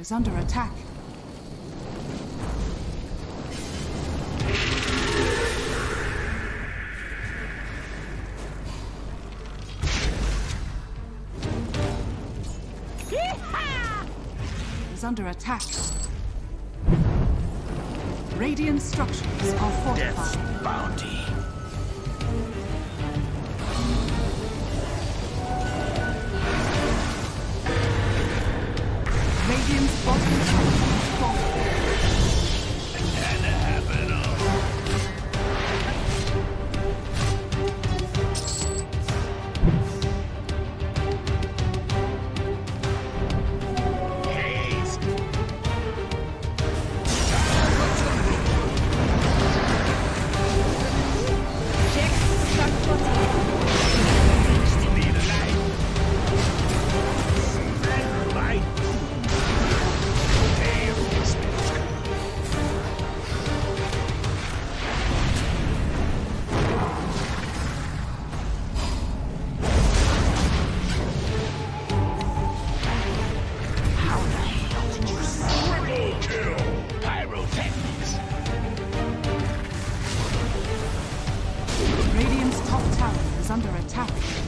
is under attack. is under attack. Radiant structures are fortified. Death's bounty. Guardian's bottom tower under attack.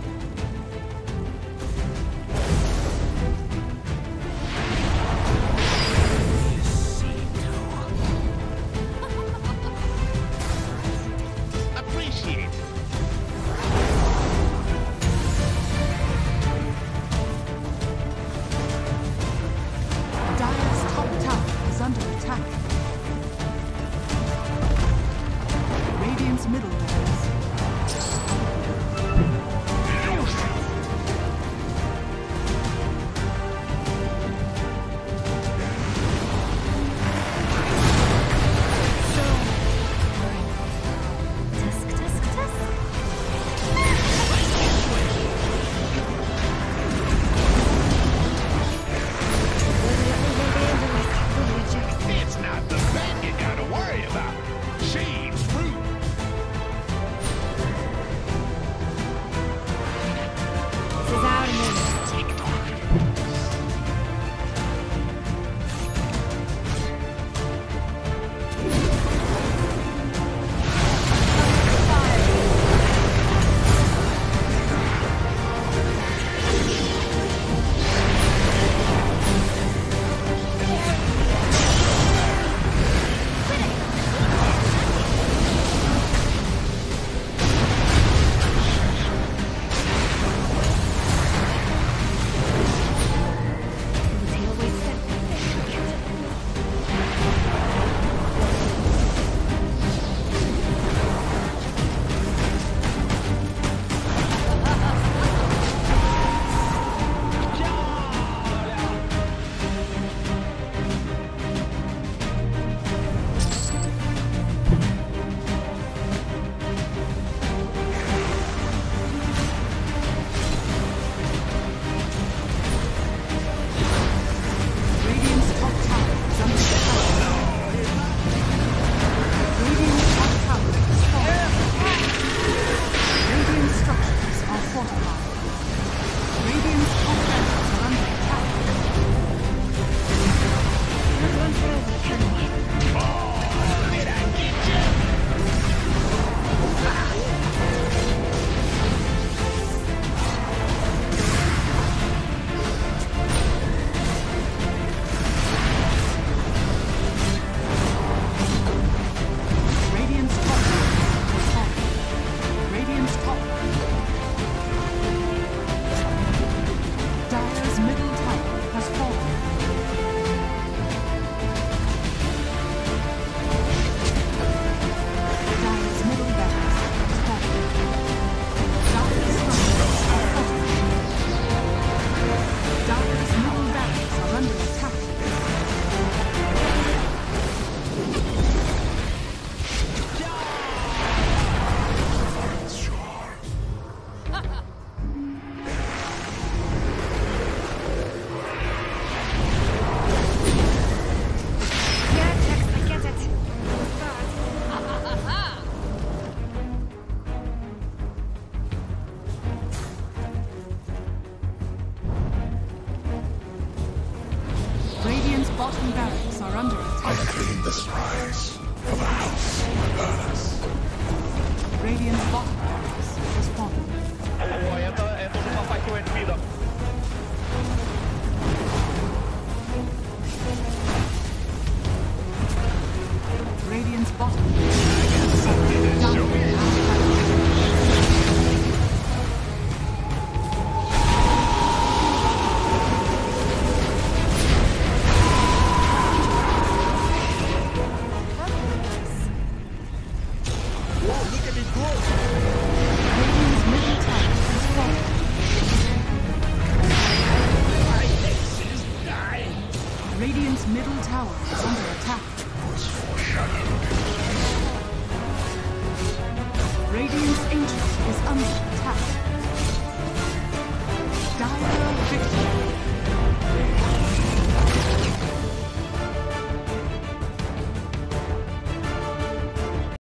Middle tower is under